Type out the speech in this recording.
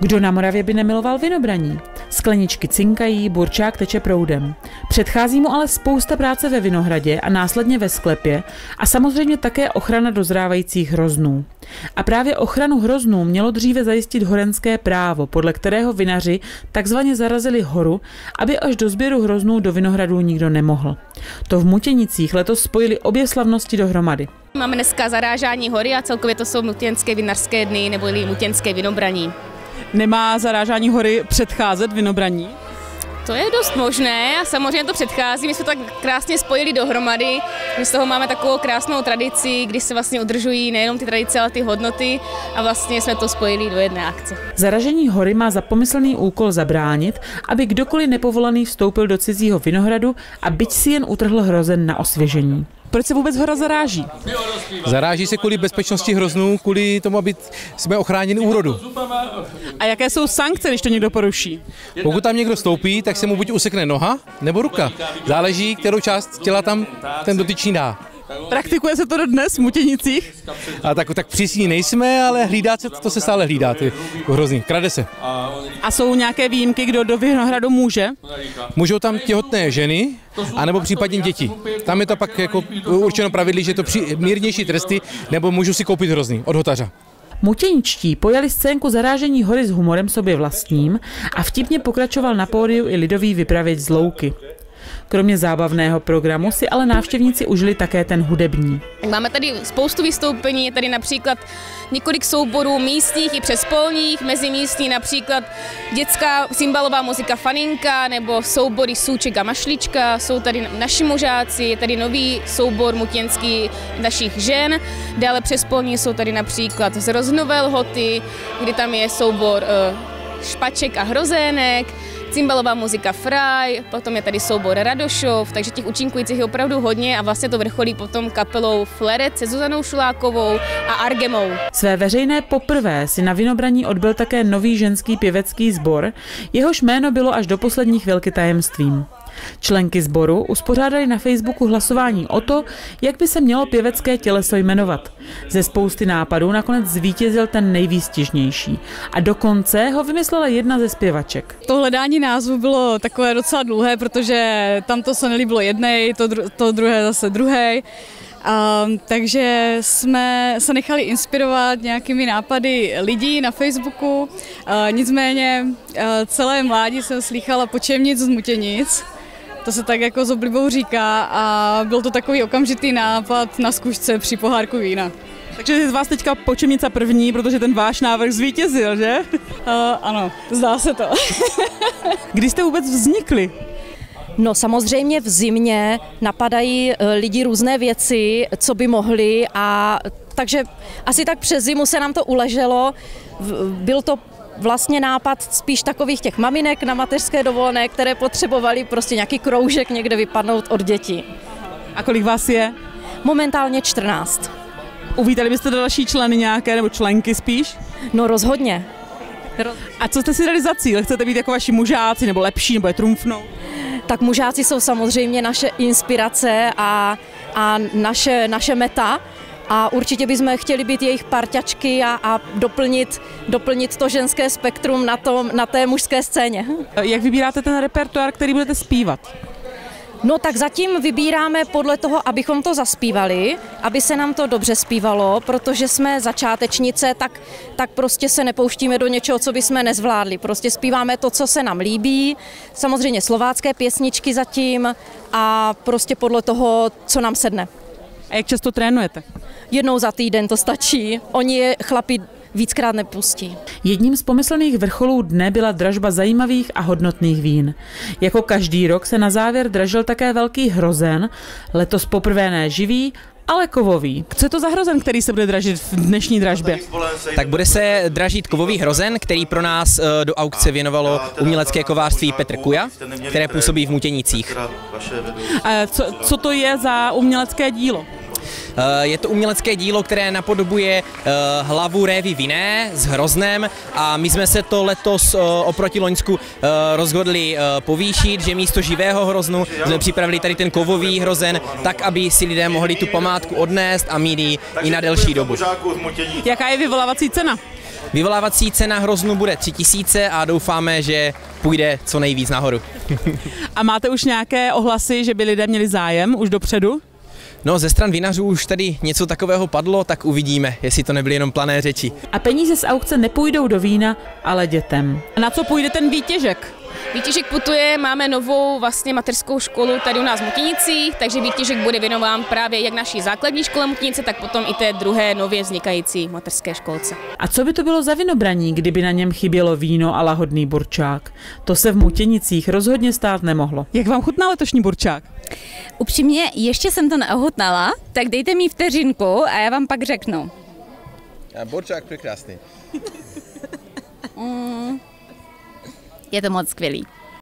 Kdo na Moravě by nemiloval vinobraní? Skleničky cinkají, burčák teče proudem. Předchází mu ale spousta práce ve vinohradě a následně ve sklepě a samozřejmě také ochrana dozrávajících hroznů. A právě ochranu hroznů mělo dříve zajistit horenské právo, podle kterého vinaři takzvaně zarazili horu, aby až do sběru hroznů do vinohradů nikdo nemohl. To v Mutěnicích letos spojili obě slavnosti dohromady. Máme dneska zarážání hory a celkově to jsou mutěnské vinařské dny nebo mutěnské vinobraní. Nemá zarážání hory předcházet vinobraní? To je dost možné a samozřejmě to předchází. My jsme to tak krásně spojili dohromady. My z toho máme takovou krásnou tradici, kdy se vlastně udržují nejenom ty tradice, ale ty hodnoty a vlastně jsme to spojili do jedné akce. Zaražení hory má za pomyslný úkol zabránit, aby kdokoliv nepovolaný vstoupil do cizího vinohradu a byť si jen utrhl hrozen na osvěžení. Proč se vůbec hora zaráží? Zaráží se kvůli bezpečnosti hroznů, kvůli tomu, aby jsme ochráněni úrodu. A jaké jsou sankce, když to někdo poruší? Pokud tam někdo stoupí, tak se mu buď usekne noha nebo ruka. Záleží, kterou část těla tam ten dotyčný dá. Praktikuje se to do dnes v Mutěnicích? A tak, tak přísní nejsme, ale hlídá se, to se stále hlídá, ty hrozný, krade se. A jsou nějaké výjimky, kdo do Vinohradu může? Můžou tam těhotné ženy, anebo případně děti. Tam je to pak jako určeno pravidly, že to při, mírnější tresty, nebo můžu si koupit hrozný od hotaře. Mutěničtí pojali scénku zarážení hory s humorem sobě vlastním a vtipně pokračoval na pódiu i lidový vypravěč z Louky. Kromě zábavného programu si ale návštěvníci užili také ten hudební. Máme tady spoustu vystoupení, je tady například několik souborů místních i přespolních, mezi místní například dětská cymbalová muzika Faninka nebo soubory Souček a Mašlička, jsou tady naši mužáci, je tady nový soubor mutěnský našich žen, dále přespolní jsou tady například z Roznové lhoty, kdy tam je soubor eh, špaček a hrozének, cymbalová muzika Fry, potom je tady soubor Radošov, takže těch účinkujících je opravdu hodně a vlastně to vrcholí potom kapelou Fleret se Zuzanou Šulákovou a Argemou. Své veřejné poprvé si na Vinobraní odbyl také nový ženský pěvecký sbor, jehož jméno bylo až do posledních velky tajemstvím. Členky sboru uspořádali na Facebooku hlasování o to, jak by se mělo pěvecké těleso jmenovat. Ze spousty nápadů nakonec zvítězil ten nejvýstižnější a dokonce ho vymyslela jedna ze zpěvaček. To hledání názvu bylo takové docela dlouhé, protože tam to se nelíbilo jednej, to, dru- to druhé zase druhé. Um, takže jsme se nechali inspirovat nějakými nápady lidí na Facebooku. Uh, nicméně uh, celé mládí jsem slychala počemnic z Mutěnic, to se tak jako s oblibou říká a byl to takový okamžitý nápad na zkušce při pohárku vína. Takže z vás teďka počemnica první, protože ten váš návrh zvítězil, že? Uh, ano, zdá se to. Kdy jste vůbec vznikli? No samozřejmě v zimě napadají eh, lidi různé věci, co by mohli a takže asi tak přes zimu se nám to uleželo. Byl to vlastně nápad spíš takových těch maminek na mateřské dovolené, které potřebovali prostě nějaký kroužek někde vypadnout od dětí. A kolik vás je? Momentálně 14. Uvítali byste další členy nějaké, nebo členky spíš? No rozhodně. A co jste si dali za cíl? Chcete být jako vaši mužáci, nebo lepší, nebo je trumfnou? Tak mužáci jsou samozřejmě naše inspirace a, a naše, naše meta, a určitě bychom chtěli být jejich parťačky a, a doplnit, doplnit to ženské spektrum na, tom, na té mužské scéně. Jak vybíráte ten repertoár, který budete zpívat? No tak zatím vybíráme podle toho, abychom to zaspívali, aby se nám to dobře zpívalo, protože jsme začátečnice, tak, tak prostě se nepouštíme do něčeho, co bychom nezvládli. Prostě zpíváme to, co se nám líbí, samozřejmě slovácké pěsničky zatím a prostě podle toho, co nám sedne. A jak často trénujete? Jednou za týden to stačí. Oni je chlapi víckrát nepustí. Jedním z pomyslných vrcholů dne byla dražba zajímavých a hodnotných vín. Jako každý rok se na závěr dražil také velký hrozen, letos poprvé ne živý, ale kovový. Co je to za hrozen, který se bude dražit v dnešní dražbě? Tak bude se dražit kovový hrozen, který pro nás eh, do aukce věnovalo umělecké kovářství Petr Kuja, které působí v Mutěnicích. A co, co to je za umělecké dílo? Eh, je to umělecké dílo, které napodobuje eh, hlavu révy vinné s hroznem a my jsme se to letos eh, oproti Loňsku rozhodli povýšit, že místo živého hroznu jsme připravili tady ten kovový hrozen, tak, aby si lidé mohli tu památku odnést a mít ji i na delší dobu. Jaká je vyvolávací cena? Vyvolávací cena hroznu bude 3000 a doufáme, že půjde co nejvíc nahoru. A máte už nějaké ohlasy, že by lidé měli zájem už dopředu? No, ze stran vinařů už tady něco takového padlo, tak uvidíme, jestli to nebyly jenom plané řeči. A peníze z aukce nepůjdou do vína, ale dětem. A na co půjde ten výtěžek? Výtěžek putuje, máme novou vlastně mateřskou školu tady u nás v Mutinicích, takže výtěžek bude věnován právě jak naší základní škole Mutinice, tak potom i té druhé nově vznikající mateřské školce. A co by to bylo za vinobraní, kdyby na něm chybělo víno a lahodný burčák? To se v Mutěnicích rozhodně stát nemohlo. Jak vám chutná letošní burčák? Upřímně, ještě jsem to neohutnala, tak dejte mi vteřinku a já vám pak řeknu. Borčák překrásný. Je to moc skvělý.